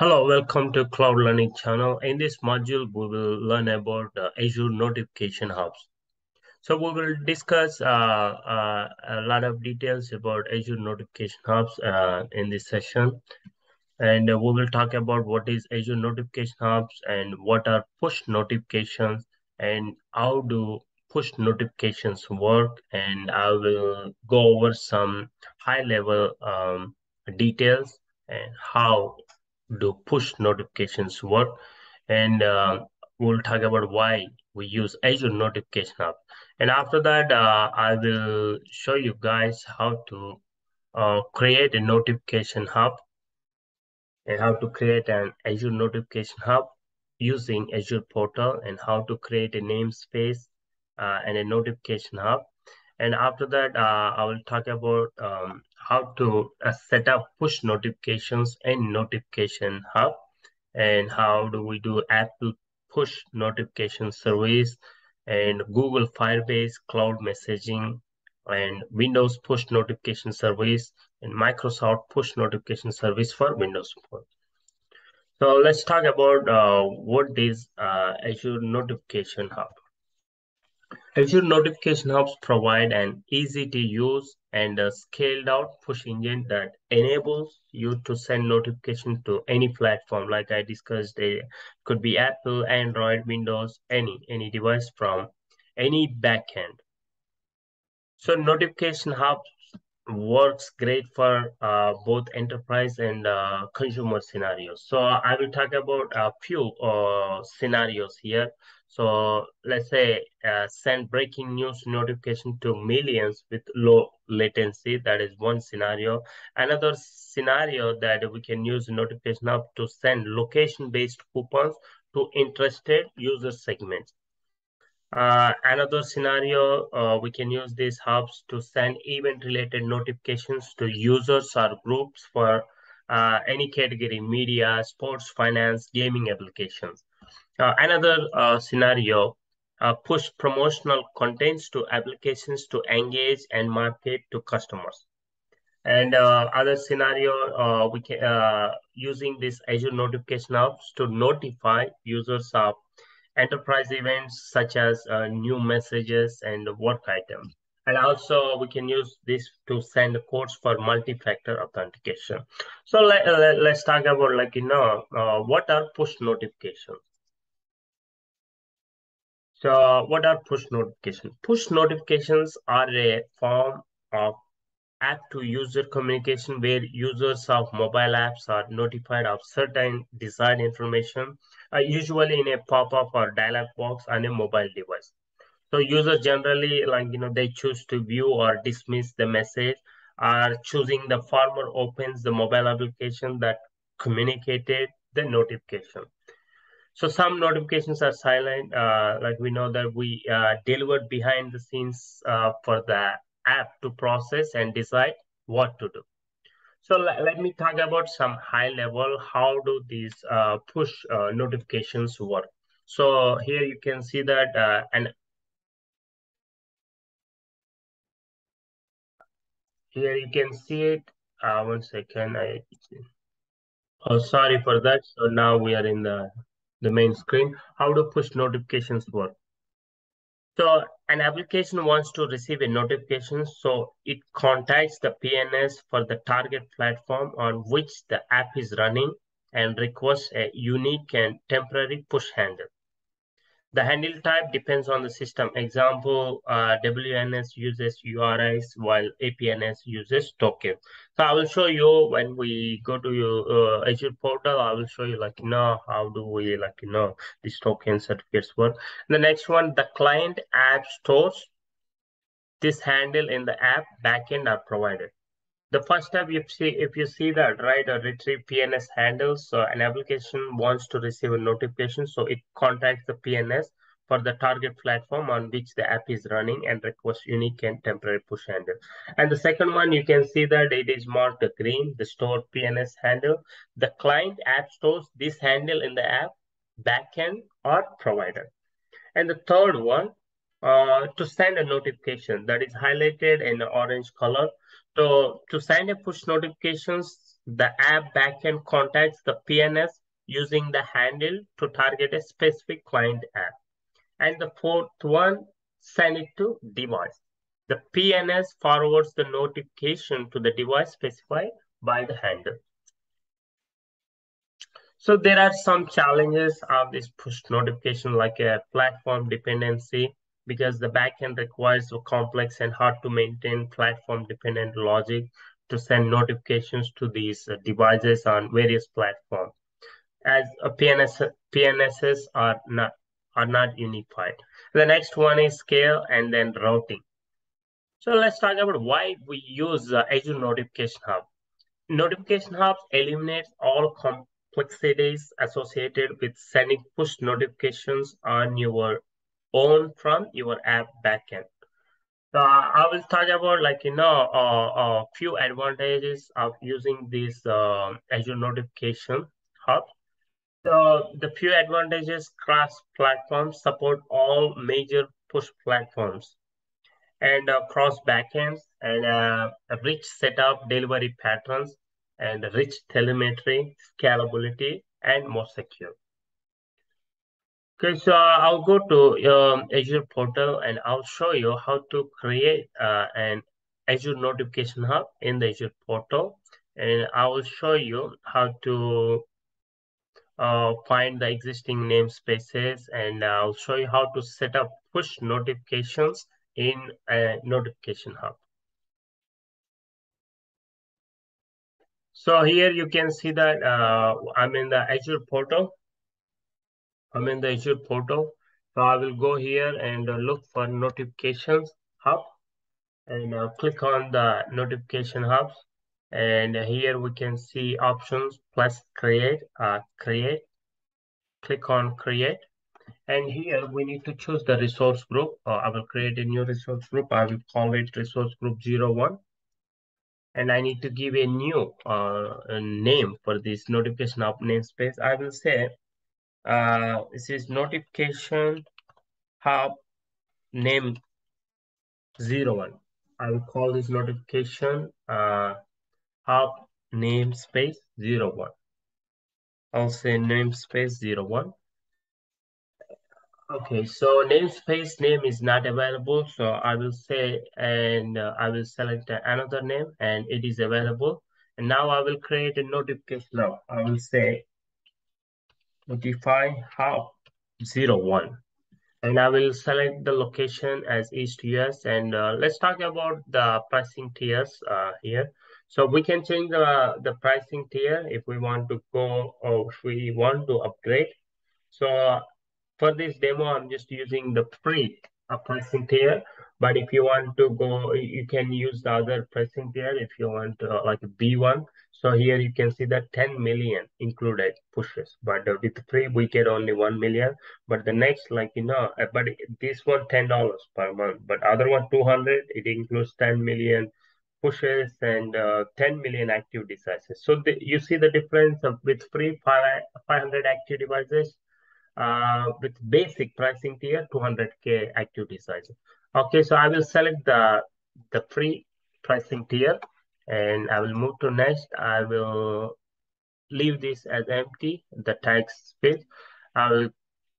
Hello, welcome to Cloud Learning channel. In this module, we will learn about uh, Azure Notification Hubs. So we will discuss uh, uh, a lot of details about Azure Notification Hubs uh, in this session. And we will talk about what is Azure Notification Hubs and what are push notifications and how do push notifications work. And I will go over some high level um, details and how do push notifications work and uh, we'll talk about why we use Azure Notification Hub. And after that, uh, I will show you guys how to uh, create a notification hub and how to create an Azure Notification Hub using Azure Portal and how to create a namespace uh, and a notification hub. And after that, uh, I will talk about um, how to uh, set up push notifications in Notification Hub and how do we do Apple push notification service and Google Firebase cloud messaging and Windows push notification service and Microsoft push notification service for Windows Phone. So let's talk about uh, what is uh, Azure Notification Hub. Azure Notification Hubs provide an easy to use and a scaled out push engine that enables you to send notifications to any platform. Like I discussed, it could be Apple, Android, Windows, any, any device from any backend. So Notification Hubs works great for uh, both enterprise and uh, consumer scenarios. So I will talk about a few uh, scenarios here. So let's say uh, send breaking news notification to millions with low latency. That is one scenario. Another scenario that we can use notification hub to send location-based coupons to interested user segments. Uh, another scenario, uh, we can use these hubs to send event-related notifications to users or groups for uh, any category, media, sports, finance, gaming applications. Uh, another uh, scenario, uh, push promotional contents to applications to engage and market to customers. And other scenario, we can using this Azure notification hubs to notify users of enterprise events such as uh, new messages and work items. And also we can use this to send codes for multi-factor authentication. So let, let, us talk about like, you know, uh, what are push notifications? So what are push notifications? Push notifications are a form of app to user communication where users of mobile apps are notified of certain desired information, usually in a pop-up or dialog box on a mobile device. So users generally like, you know, they choose to view or dismiss the message or choosing the former opens the mobile application that communicated the notification. So some notifications are silent, uh, like we know that we uh, delivered behind the scenes uh, for the app to process and decide what to do. So let, let me talk about some high level, how do these uh, push uh, notifications work? So here you can see that uh, and here you can see it. Uh, one second. I, oh, sorry for that. So now we are in the, the main screen. How do push notifications work? So an application wants to receive a notification, so it contacts the PNS for the target platform on which the app is running and requests a unique and temporary push handle. The handle type depends on the system. Example, uh, WNS uses URIs while APNS uses token. So I will show you when we go to your uh, Azure portal, I will show you like, you know, how do we like, you know, these token certificates work. The next one, the client app stores this handle in the app backend are provided the first step you see if you see that right a retrieve pns handles so an application wants to receive a notification so it contacts the pns for the target platform on which the app is running and requests unique and temporary push handle. And the second one you can see that it is marked green the store pns handle. The client app stores this handle in the app backend or provider. And the third one uh, to send a notification that is highlighted in orange color so to send a push notifications, the app backend contacts the PNS using the handle to target a specific client app. And the fourth one, send it to device. The PNS forwards the notification to the device specified by the handle. So there are some challenges of this push notification like a platform dependency because the backend requires a complex and hard to maintain platform dependent logic to send notifications to these uh, devices on various platforms as a PNS, PNSs are not are not unified. The next one is scale and then routing. So let's talk about why we use uh, Azure Notification Hub. Notification Hub eliminates all complexities associated with sending push notifications on your own from your app backend. So I will talk about like, you know, a uh, uh, few advantages of using this uh, Azure Notification Hub. So the few advantages cross platforms support all major push platforms and uh, cross backends and uh, rich setup delivery patterns and rich telemetry, scalability, and more secure. Okay, so I'll go to Azure portal and I'll show you how to create uh, an Azure notification hub in the Azure portal. And I will show you how to uh, find the existing namespaces and I'll show you how to set up push notifications in a notification hub. So here you can see that uh, I'm in the Azure portal. I'm in the Azure portal. So I will go here and uh, look for notifications hub and uh, click on the notification hubs. And here we can see options plus create, uh, create, click on create. And here we need to choose the resource group. Uh, I will create a new resource group. I will call it resource group 01 and I need to give a new uh, name for this notification of namespace. I will say uh, this is notification hub name 01. I will call this notification uh, hub namespace 01. I'll say namespace 01. Okay, so namespace name is not available. So I will say, and uh, I will select another name and it is available. And now I will create a notification now. I will say notify hub 01. And I will select the location as East US. And uh, let's talk about the pricing tiers uh, here. So we can change the, the pricing tier if we want to go or if we want to upgrade. So for this demo, I'm just using the free uh, pricing tier. But if you want to go, you can use the other pricing tier if you want uh, like B1. So here you can see that 10 million included pushes, but uh, with free we get only 1 million. But the next, like, you know, uh, but this one $10 per month, but other one 200, it includes 10 million pushes and uh, 10 million active devices. So the, you see the difference of with free 500 active devices uh, with basic pricing tier 200k activity size. Okay, so I will select the the free pricing tier and I will move to next. I will leave this as empty, the tag space. I will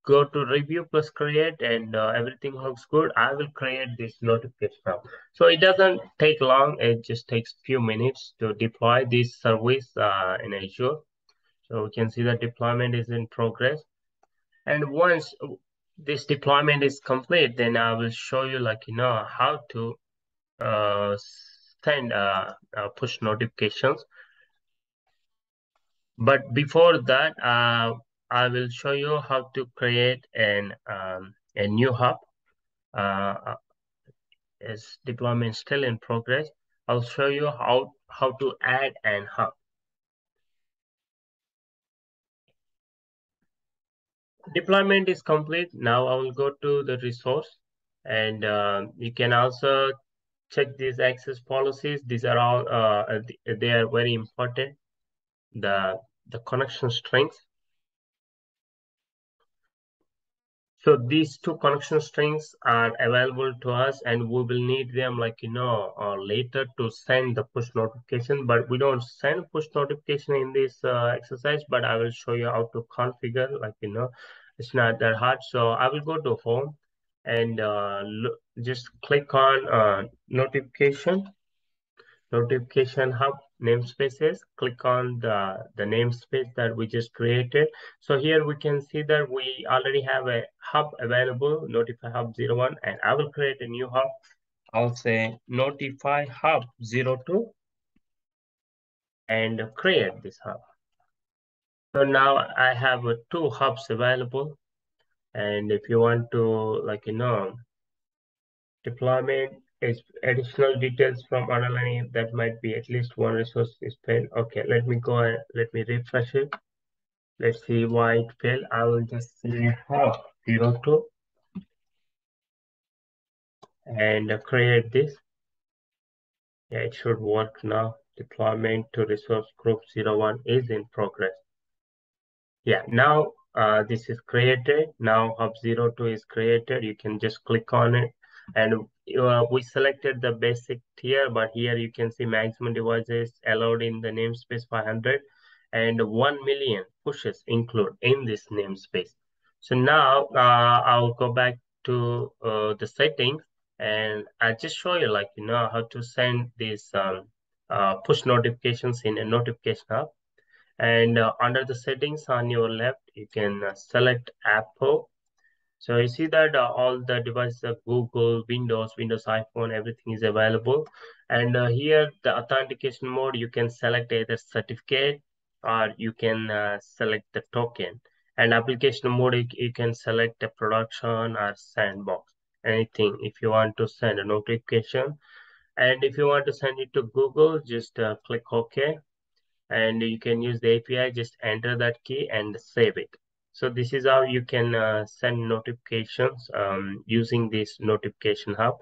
go to review plus create and uh, everything looks good. I will create this notification now. So it doesn't take long. It just takes few minutes to deploy this service uh, in Azure. So we can see the deployment is in progress. And once this deployment is complete, then I will show you like, you know, how to uh, send uh, uh, push notifications. But before that, uh, I will show you how to create an um, a new hub. Uh, as deployment still in progress, I'll show you how, how to add an hub. Deployment is complete. Now I will go to the resource and uh, you can also check these access policies. These are all, uh, they are very important. The, the connection string. So these two connection strings are available to us and we will need them like, you know, uh, later to send the push notification, but we don't send push notification in this uh, exercise, but I will show you how to configure, like, you know, it's not that hard. So I will go to home and uh, look, just click on uh, notification, notification hub namespaces, click on the, the namespace that we just created. So here we can see that we already have a hub available, Notify Hub 01, and I will create a new hub. I'll say Notify Hub 02 and create this hub. So now I have uh, two hubs available. And if you want to, like, you know, deployment is additional details from underlying that might be at least one resource is failed. Okay, let me go and let me refresh it. Let's see why it failed. I will just say hub zero two and create this. Yeah, it should work now. Deployment to resource group zero one is in progress. Yeah, now uh, this is created. Now hub zero two is created. You can just click on it and uh, we selected the basic tier, but here you can see maximum devices allowed in the namespace 500 and 1 million pushes include in this namespace. So now uh, I'll go back to uh, the settings and I just show you like, you know, how to send these um, uh, push notifications in a notification hub. And uh, under the settings on your left, you can uh, select Apple so you see that uh, all the devices Google, Windows, Windows iPhone, everything is available. And uh, here the authentication mode, you can select either certificate or you can uh, select the token. And application mode, you, you can select a production or sandbox, anything if you want to send a notification. And if you want to send it to Google, just uh, click OK. And you can use the API, just enter that key and save it. So this is how you can uh, send notifications um, using this notification hub.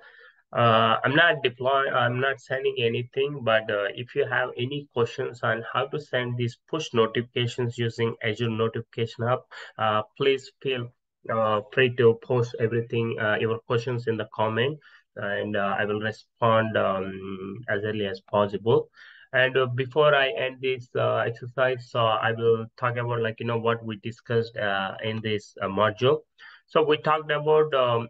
Uh, I'm not deploying, I'm not sending anything, but uh, if you have any questions on how to send these push notifications using Azure Notification Hub, uh, please feel uh, free to post everything, uh, your questions in the comment, and I will respond um, as early as possible. And uh, before I end this uh, exercise, so I will talk about like, you know, what we discussed uh, in this uh, module. So we talked about um,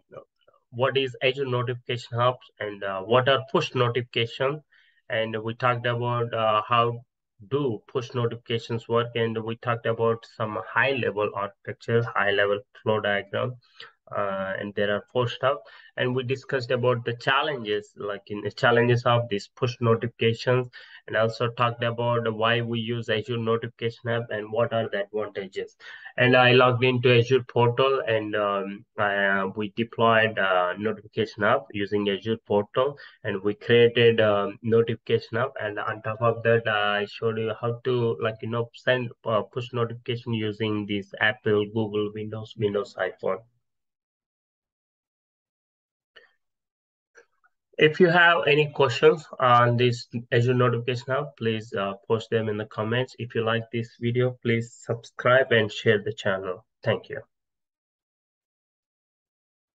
what is Azure Notification Hubs and uh, what are push notifications. And we talked about uh, how do push notifications work. And we talked about some high level architecture, high level flow diagram. And there are four stuff and we discussed about the challenges like in the challenges of these push notifications and also talked about why we use Azure Notification Hub and what are the advantages. And I logged into Azure portal and um, uh, we deployed uh, Notification app using Azure portal and we created um, Notification app And on top of that, uh, I showed you how to like, you know, send uh, push notification using this Apple, Google, Windows, Windows iPhone. If you have any questions on this Azure Notification Hub, please uh, post them in the comments. If you like this video, please subscribe and share the channel. Thank you.